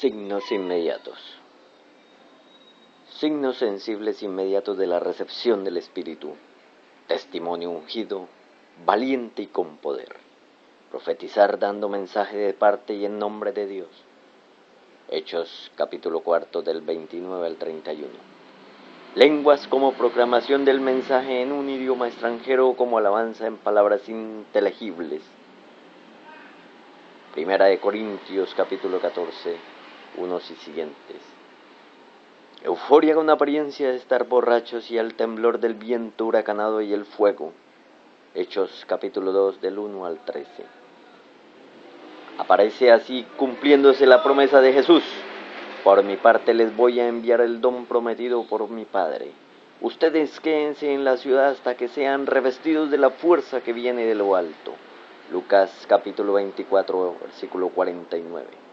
Signos inmediatos. Signos sensibles inmediatos de la recepción del Espíritu. Testimonio ungido, valiente y con poder. Profetizar dando mensaje de parte y en nombre de Dios. Hechos capítulo cuarto del 29 al 31. Lenguas como proclamación del mensaje en un idioma extranjero o como alabanza en palabras inteligibles. Primera de Corintios capítulo 14, unos y siguientes. Euforia con apariencia de estar borrachos y al temblor del viento huracanado y el fuego. Hechos capítulo 2 del 1 al 13. Aparece así cumpliéndose la promesa de Jesús. Por mi parte les voy a enviar el don prometido por mi Padre. Ustedes quédense en la ciudad hasta que sean revestidos de la fuerza que viene de lo alto. Lucas capítulo 24 versículo 49.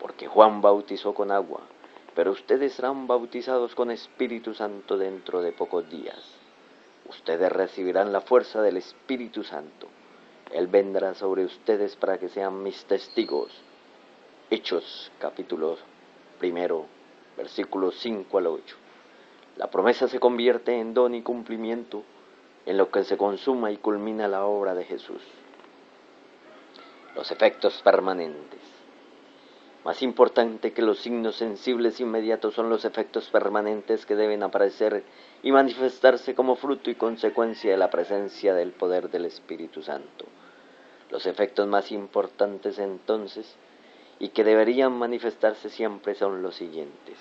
Porque Juan bautizó con agua, pero ustedes serán bautizados con Espíritu Santo dentro de pocos días. Ustedes recibirán la fuerza del Espíritu Santo. Él vendrá sobre ustedes para que sean mis testigos. Hechos capítulo primero, versículos 5 al 8. La promesa se convierte en don y cumplimiento en lo que se consuma y culmina la obra de Jesús. Los efectos permanentes. Más importante que los signos sensibles inmediatos son los efectos permanentes que deben aparecer y manifestarse como fruto y consecuencia de la presencia del poder del Espíritu Santo. Los efectos más importantes entonces y que deberían manifestarse siempre son los siguientes.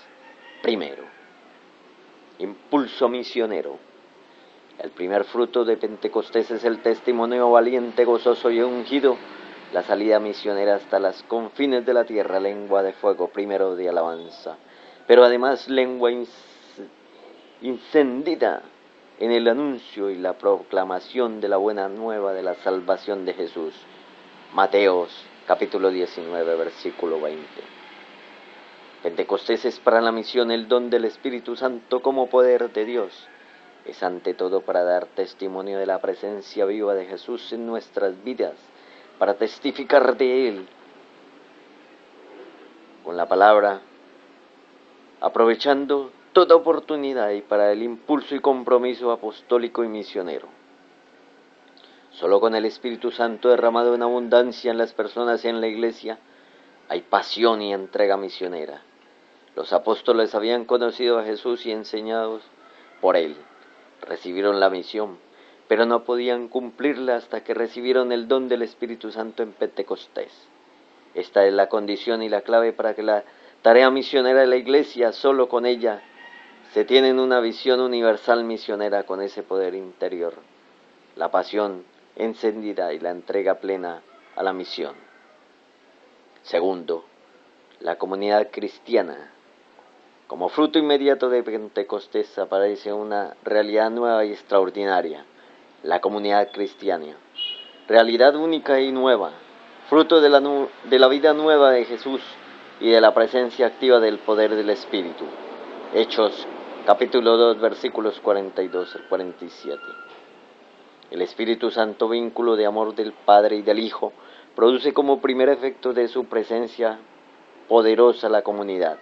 Primero, impulso misionero. El primer fruto de Pentecostés es el testimonio valiente, gozoso y ungido la salida misionera hasta las confines de la tierra, lengua de fuego, primero de alabanza, pero además lengua incendida en el anuncio y la proclamación de la buena nueva de la salvación de Jesús. Mateos capítulo 19, versículo 20. Pentecostés es para la misión el don del Espíritu Santo como poder de Dios. Es ante todo para dar testimonio de la presencia viva de Jesús en nuestras vidas para testificar de Él con la palabra, aprovechando toda oportunidad y para el impulso y compromiso apostólico y misionero. Solo con el Espíritu Santo derramado en abundancia en las personas y en la iglesia hay pasión y entrega misionera. Los apóstoles habían conocido a Jesús y enseñados por Él. Recibieron la misión pero no podían cumplirla hasta que recibieron el don del Espíritu Santo en Pentecostés. Esta es la condición y la clave para que la tarea misionera de la Iglesia, solo con ella, se tiene una visión universal misionera con ese poder interior, la pasión encendida y la entrega plena a la misión. Segundo, la comunidad cristiana. Como fruto inmediato de Pentecostés aparece una realidad nueva y extraordinaria la comunidad cristiana. Realidad única y nueva, fruto de la, de la vida nueva de Jesús y de la presencia activa del poder del Espíritu. Hechos capítulo 2 versículos 42 al 47. El Espíritu Santo, vínculo de amor del Padre y del Hijo, produce como primer efecto de su presencia poderosa la comunidad,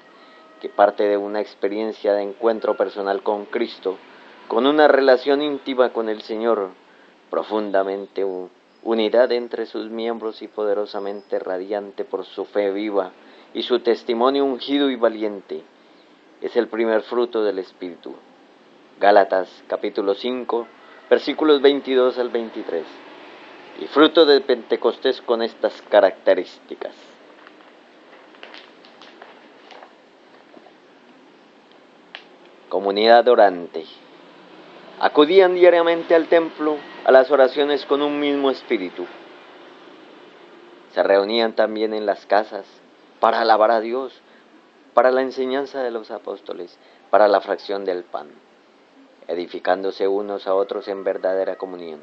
que parte de una experiencia de encuentro personal con Cristo, con una relación íntima con el Señor, profundamente unidad entre sus miembros y poderosamente radiante por su fe viva y su testimonio ungido y valiente, es el primer fruto del Espíritu. Gálatas capítulo 5, versículos 22 al 23. Y fruto de Pentecostés con estas características. Comunidad orante. Acudían diariamente al templo a las oraciones con un mismo espíritu. Se reunían también en las casas para alabar a Dios, para la enseñanza de los apóstoles, para la fracción del pan, edificándose unos a otros en verdadera comunión.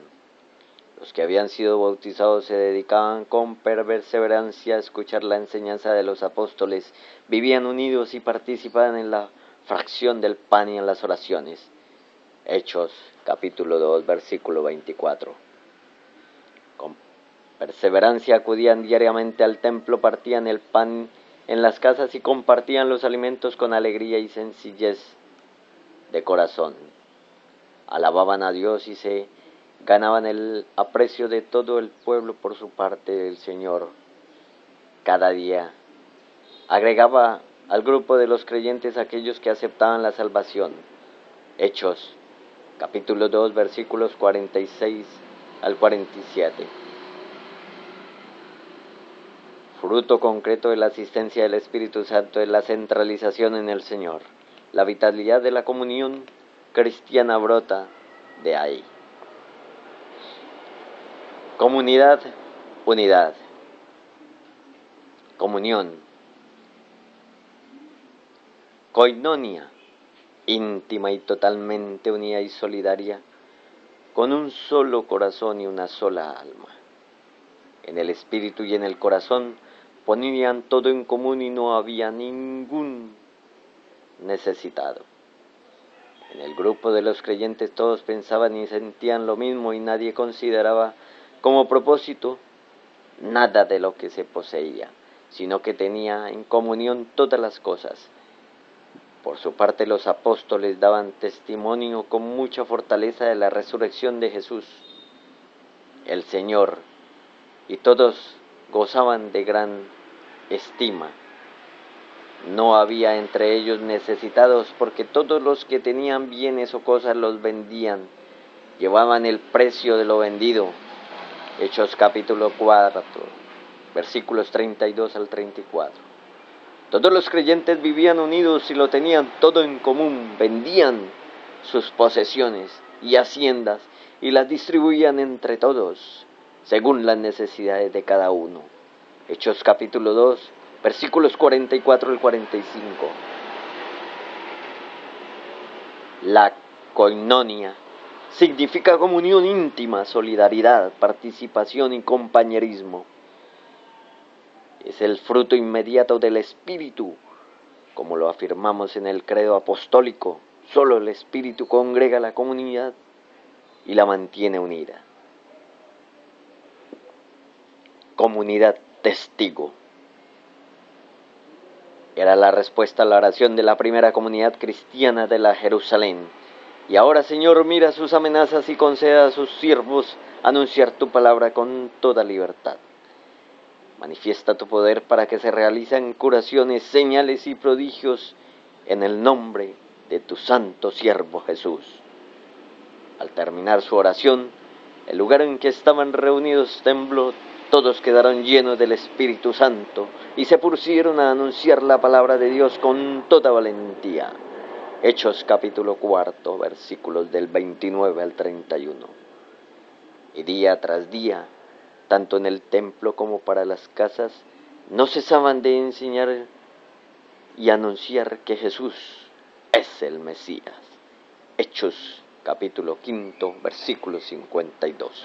Los que habían sido bautizados se dedicaban con perseverancia a escuchar la enseñanza de los apóstoles, vivían unidos y participaban en la fracción del pan y en las oraciones. Hechos capítulo 2 versículo 24. Con perseverancia acudían diariamente al templo, partían el pan en las casas y compartían los alimentos con alegría y sencillez de corazón. Alababan a Dios y se ganaban el aprecio de todo el pueblo por su parte del Señor. Cada día agregaba al grupo de los creyentes aquellos que aceptaban la salvación. Hechos, capítulo 2, versículos 46 al 47. Fruto concreto de la asistencia del Espíritu Santo es la centralización en el Señor. La vitalidad de la comunión cristiana brota de ahí. Comunidad, unidad. Comunión. Coinonia, íntima y totalmente unida y solidaria, con un solo corazón y una sola alma. En el espíritu y en el corazón ponían todo en común y no había ningún necesitado. En el grupo de los creyentes todos pensaban y sentían lo mismo y nadie consideraba como propósito nada de lo que se poseía, sino que tenía en comunión todas las cosas. Por su parte los apóstoles daban testimonio con mucha fortaleza de la resurrección de Jesús, el Señor, y todos gozaban de gran estima. No había entre ellos necesitados porque todos los que tenían bienes o cosas los vendían, llevaban el precio de lo vendido Hechos capítulo 4, versículos 32 al 34. Todos los creyentes vivían unidos y lo tenían todo en común, vendían sus posesiones y haciendas y las distribuían entre todos, según las necesidades de cada uno. Hechos capítulo 2, versículos 44 al 45. La coinonia significa comunión íntima, solidaridad, participación y compañerismo. Es el fruto inmediato del Espíritu, como lo afirmamos en el credo apostólico. Solo el Espíritu congrega la comunidad y la mantiene unida. Comunidad testigo. Era la respuesta a la oración de la primera comunidad cristiana de la Jerusalén y ahora, Señor, mira sus amenazas y conceda a sus siervos anunciar tu palabra con toda libertad. Manifiesta tu poder para que se realicen curaciones, señales y prodigios en el nombre de tu santo siervo Jesús. Al terminar su oración, el lugar en que estaban reunidos tembló, todos quedaron llenos del Espíritu Santo y se pusieron a anunciar la palabra de Dios con toda valentía. Hechos capítulo cuarto, versículos del 29 al 31. Y día tras día, tanto en el templo como para las casas, no cesaban de enseñar y anunciar que Jesús es el Mesías. Hechos capítulo quinto, versículo 52.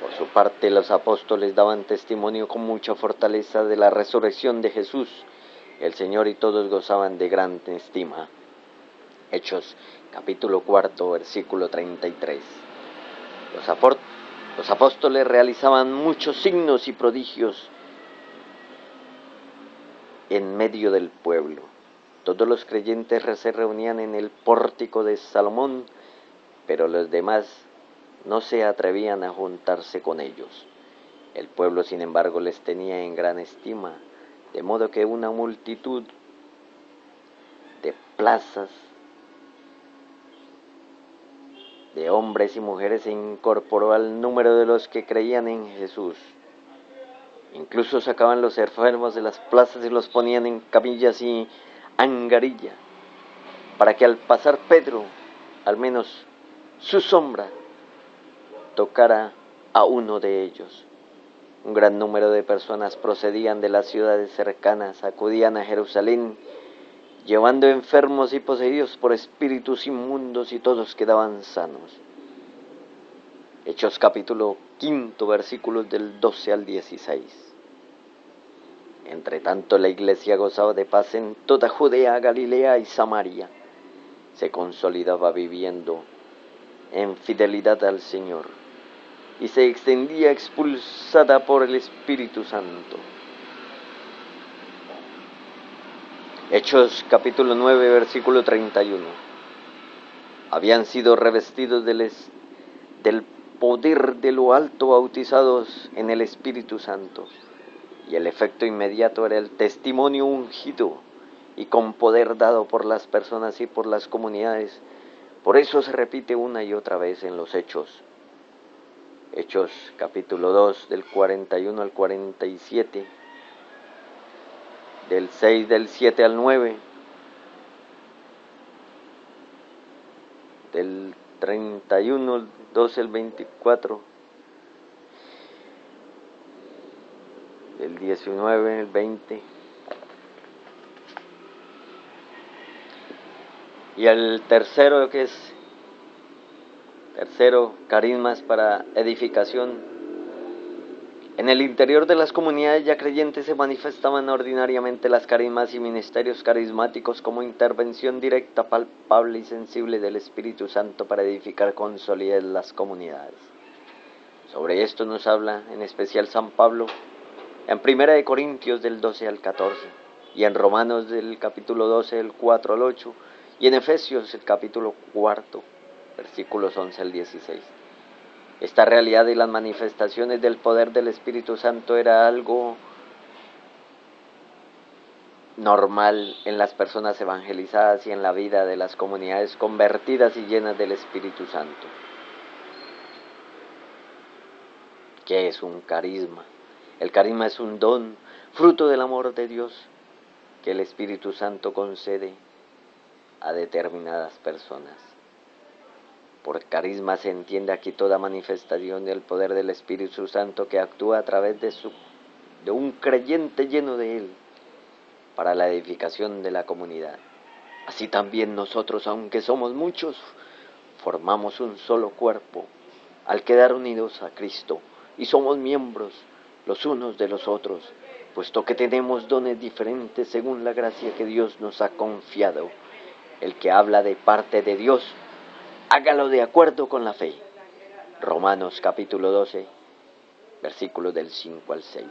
Por su parte, los apóstoles daban testimonio con mucha fortaleza de la resurrección de Jesús el Señor y todos gozaban de gran estima. Hechos capítulo cuarto versículo 33. Los, los apóstoles realizaban muchos signos y prodigios en medio del pueblo. Todos los creyentes se reunían en el pórtico de Salomón, pero los demás no se atrevían a juntarse con ellos. El pueblo, sin embargo, les tenía en gran estima de modo que una multitud de plazas, de hombres y mujeres se incorporó al número de los que creían en Jesús. Incluso sacaban los enfermos de las plazas y los ponían en camillas y angarilla, para que al pasar Pedro, al menos su sombra, tocara a uno de ellos. Un gran número de personas procedían de las ciudades cercanas, acudían a Jerusalén, llevando enfermos y poseídos por espíritus inmundos y todos quedaban sanos. Hechos capítulo quinto, versículos del 12 al 16. Entre tanto la iglesia gozaba de paz en toda Judea, Galilea y Samaria. Se consolidaba viviendo en fidelidad al Señor y se extendía expulsada por el Espíritu Santo. Hechos capítulo 9, versículo 31. Habían sido revestidos del, poder de lo alto, bautizados en el Espíritu Santo. Y el efecto inmediato era el testimonio ungido y con poder dado por las personas y por las comunidades. Por eso se repite una y otra vez en los hechos. Hechos capítulo 2 del 41 al 47, del 6 del 7 al 9, del 31 12 al 24, del 19 al 20. Y el tercero que es tercero, carismas para edificación. En el interior de las comunidades ya creyentes se manifestaban ordinariamente las carismas y ministerios carismáticos como intervención directa, palpable y sensible del Espíritu Santo para edificar con solidez las comunidades. Sobre esto nos habla en especial San Pablo en 1 de Corintios del 12 al 14 y en Romanos del capítulo 12 del 4 al 8 y en Efesios el capítulo 4 versículos 11 al 16. Esta realidad y las manifestaciones del poder del Espíritu Santo era algo normal en las personas evangelizadas y en la vida de las comunidades convertidas y llenas del Espíritu Santo. ¿Qué es un carisma? El carisma es un don, fruto del amor de Dios que el Espíritu Santo concede a determinadas personas. Por carisma se entiende aquí toda manifestación del poder del Espíritu Santo que actúa a través de, su, de un creyente lleno de Él para la edificación de la comunidad. Así también nosotros, aunque somos muchos, formamos un solo cuerpo al quedar unidos a Cristo y somos miembros los unos de los otros, puesto que tenemos dones diferentes según la gracia que Dios nos ha confiado. El que habla de parte de Dios hágalo de acuerdo con la fe. Romanos capítulo 12, versículos del 5 al 6.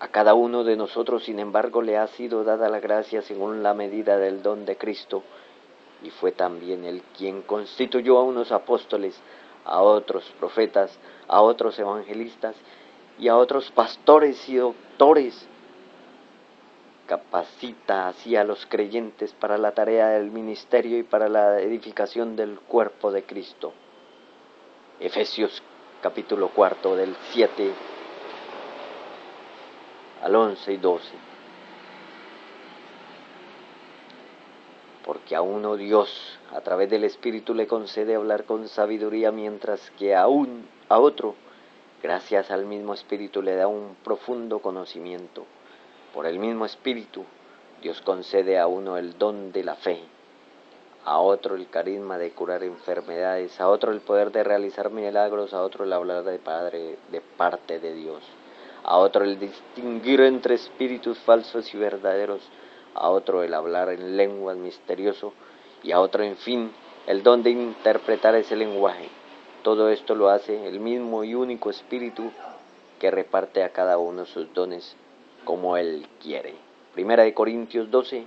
A cada uno de nosotros, sin embargo, le ha sido dada la gracia según la medida del don de Cristo, y fue también él quien constituyó a unos apóstoles, a otros profetas, a otros evangelistas y a otros pastores y doctores capacita así a los creyentes para la tarea del ministerio y para la edificación del cuerpo de Cristo. Efesios capítulo cuarto del 7 al 11 y 12. Porque a uno Dios a través del Espíritu le concede hablar con sabiduría, mientras que a, un, a otro, gracias al mismo Espíritu, le da un profundo conocimiento por el mismo Espíritu, Dios concede a uno el don de la fe, a otro el carisma de curar enfermedades, a otro el poder de realizar milagros, a otro el hablar de Padre de parte de Dios, a otro el distinguir entre espíritus falsos y verdaderos, a otro el hablar en lenguas misterioso y a otro, en fin, el don de interpretar ese lenguaje. Todo esto lo hace el mismo y único Espíritu que reparte a cada uno sus dones como Él quiere. Primera de Corintios 12,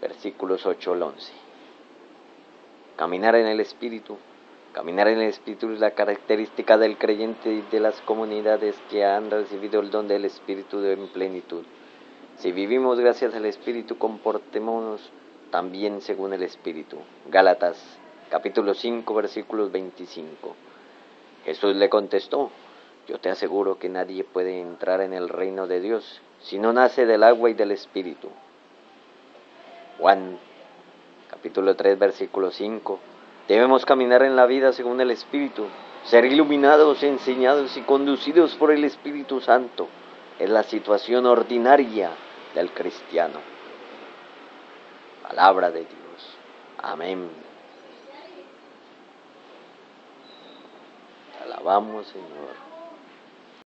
versículos 8 al 11. Caminar en el Espíritu. Caminar en el Espíritu es la característica del creyente y de las comunidades que han recibido el don del Espíritu en plenitud. Si vivimos gracias al Espíritu, comportémonos también según el Espíritu. Gálatas capítulo 5 versículos 25. Jesús le contestó, yo te aseguro que nadie puede entrar en el reino de Dios si no nace del agua y del Espíritu. Juan capítulo 3 versículo 5. Debemos caminar en la vida según el Espíritu, ser iluminados, enseñados y conducidos por el Espíritu Santo. Es la situación ordinaria del cristiano. Palabra de Dios. Amén. Alabamos, Señor.